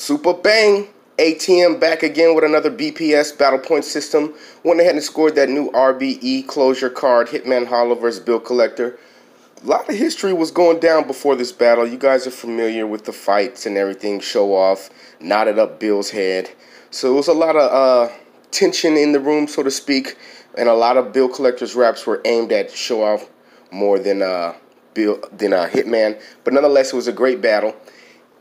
Super bang! ATM back again with another BPS battle point system. Went ahead and scored that new RBE closure card, Hitman Holla versus Bill Collector. A lot of history was going down before this battle. You guys are familiar with the fights and everything, show off, knotted up Bill's head. So it was a lot of uh, tension in the room, so to speak, and a lot of Bill Collector's raps were aimed at show off more than uh, Bill than uh, Hitman. But nonetheless, it was a great battle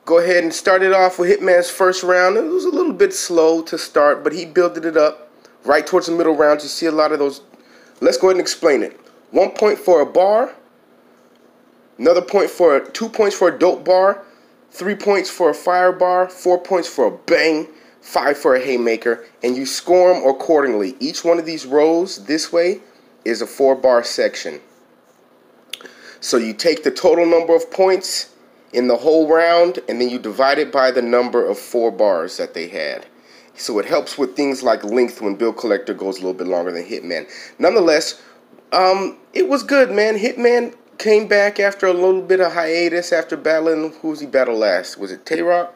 go ahead and start it off with Hitman's first round. It was a little bit slow to start, but he built it up right towards the middle rounds. You see a lot of those. Let's go ahead and explain it. One point for a bar, another point for a, two points for a dope bar, three points for a fire bar, four points for a bang, five for a haymaker, and you score them accordingly. Each one of these rows this way is a four bar section. So you take the total number of points in the whole round, and then you divide it by the number of four bars that they had. So it helps with things like length when Bill Collector goes a little bit longer than Hitman. Nonetheless, um, it was good, man. Hitman came back after a little bit of hiatus after battling. Who was he battle last? Was it Tay Roc?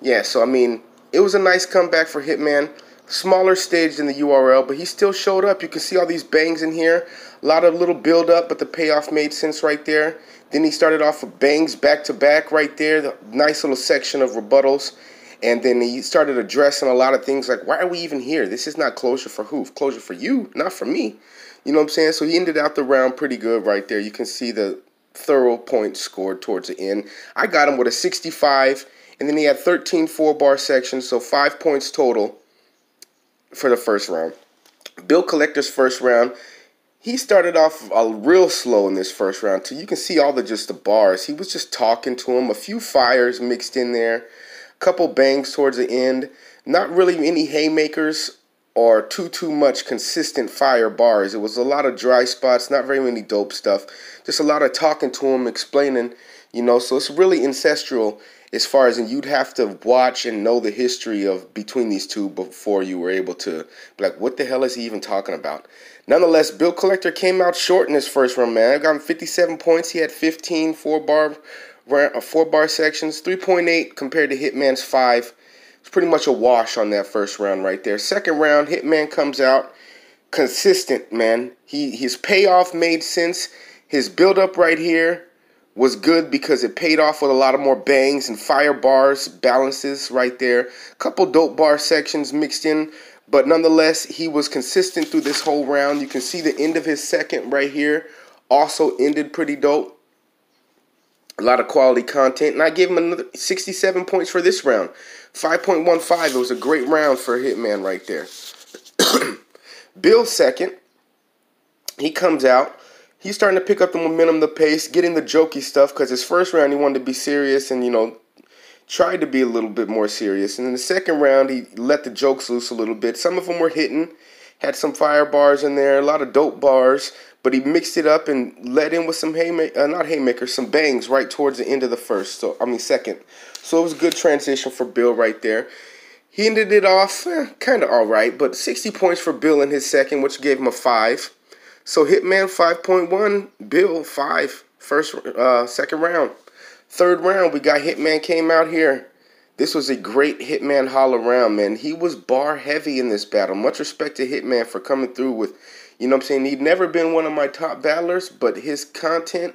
Yeah, so I mean, it was a nice comeback for Hitman. Smaller stage than the URL, but he still showed up. You can see all these bangs in here. A lot of little build up, but the payoff made sense right there. Then he started off with bangs back to back right there, the nice little section of rebuttals. And then he started addressing a lot of things like, why are we even here? This is not closure for who? Closure for you, not for me. You know what I'm saying? So he ended out the round pretty good right there. You can see the thorough points scored towards the end. I got him with a 65, and then he had 13 four bar sections, so five points total for the first round. Bill Collector's first round, he started off a real slow in this first round too. You can see all the just the bars. He was just talking to him. A few fires mixed in there, a couple bangs towards the end. Not really any haymakers or too too much consistent fire bars. It was a lot of dry spots, not very many dope stuff. Just a lot of talking to him, explaining, you know. So it's really ancestral as far as and you'd have to watch and know the history of between these two before you were able to be like, what the hell is he even talking about? Nonetheless, Bill Collector came out short in his first run, man. I got him 57 points. He had 15 four bar uh, four bar sections, 3.8 compared to Hitman's five. It's pretty much a wash on that first round right there. Second round, Hitman comes out consistent, man. He his payoff made sense. His build up right here was good because it paid off with a lot of more bangs and fire bars, balances right there. A couple dope bar sections mixed in, but nonetheless, he was consistent through this whole round. You can see the end of his second right here also ended pretty dope. A lot of quality content, and I gave him another 67 points for this round. 5.15. It was a great round for Hitman right there. Bill second. He comes out he's starting to pick up the momentum, the pace, getting the jokey stuff. Because his first round, he wanted to be serious and you know tried to be a little bit more serious. And in the second round, he let the jokes loose a little bit. Some of them were hitting, had some fire bars in there, a lot of dope bars. But he mixed it up and let in with some haymaker, uh, not haymakers, some bangs right towards the end of the first. So I mean second. So it was a good transition for Bill right there. He ended it off eh, kind of all right, but 60 points for Bill in his second, which gave him a five. So Hitman 5.1, Bill 5, first, uh, second round. Third round, we got Hitman came out here. This was a great Hitman Holla round, man. He was bar heavy in this battle. Much respect to Hitman for coming through with, you know what I'm saying? He'd never been one of my top battlers, but his content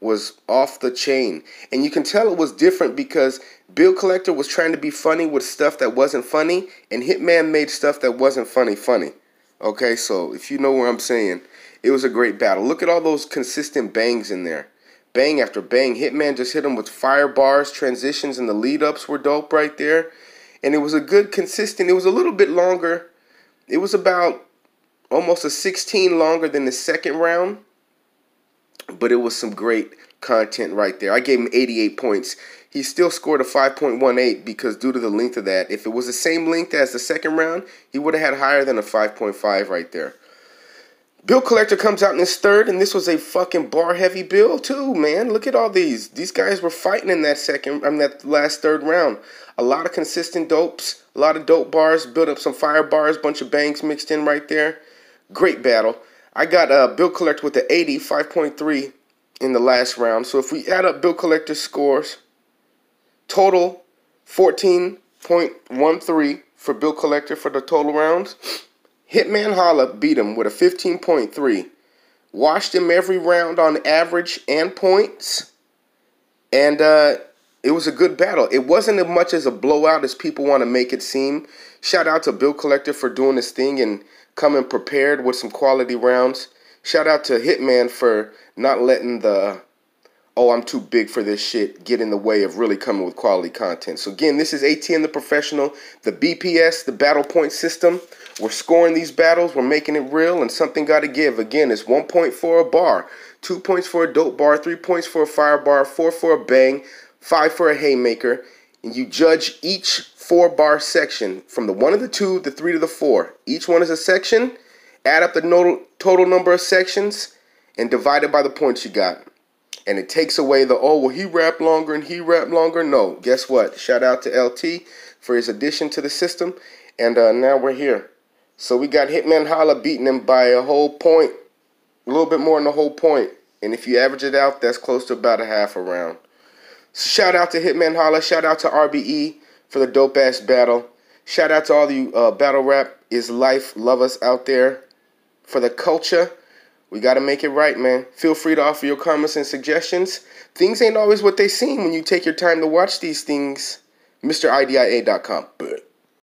was off the chain. And you can tell it was different because Bill Collector was trying to be funny with stuff that wasn't funny, and Hitman made stuff that wasn't funny funny. Okay, so if you know what I'm saying. It was a great battle. Look at all those consistent bangs in there. Bang after bang. Hitman just hit him with fire bars, transitions, and the lead ups were dope right there. And it was a good, consistent. It was a little bit longer. It was about almost a 16 longer than the second round. But it was some great content right there. I gave him 88 points. He still scored a 5.18 because due to the length of that, if it was the same length as the second round, he would have had higher than a 5.5 right there. Bill Collector comes out in his third, and this was a fucking bar heavy bill too, man. Look at all these. These guys were fighting in that second, I mean that last third round. A lot of consistent dopes, a lot of dope bars, built up some fire bars, bunch of bangs mixed in right there. Great battle. I got uh, Bill Collector with the 80, 5.3 in the last round. So if we add up Bill Collector's scores, total 14.13 for Bill Collector for the total rounds. Hitman Holla beat him with a 15.3. Washed him every round on average and points. And uh, it was a good battle. It wasn't as much as a blowout as people want to make it seem. Shout out to Bill Collector for doing this thing and coming prepared with some quality rounds. Shout out to Hitman for not letting the oh, I'm too big for this shit get in the way of really coming with quality content. So again, this is ATM the professional, the BPS, the battle point system. We're scoring these battles, we're making it real, and something got to give. Again, it's one point for a bar, two points for a dope bar, three points for a fire bar, four for a bang, five for a haymaker, and you judge each four bar section from the one to the two, the three to the four. Each one is a section. Add up the total number of sections and divide it by the points you got and it takes away the oh well he rapped longer and he rapped longer. No, guess what? Shout out to LT for his addition to the system, and uh, now we're here. So we got Hitman Holla beating him by a whole point, a little bit more than a whole point, and if you average it out, that's close to about a half a round. So shout out to Hitman Holla, shout out to RBE for the dope ass battle. Shout out to all you uh, battle rap is life lovers out there for the culture. We got to make it right, man. Feel free to offer your comments and suggestions. Things ain't always what they seem when you take your time to watch these things. MrIDIA.com. But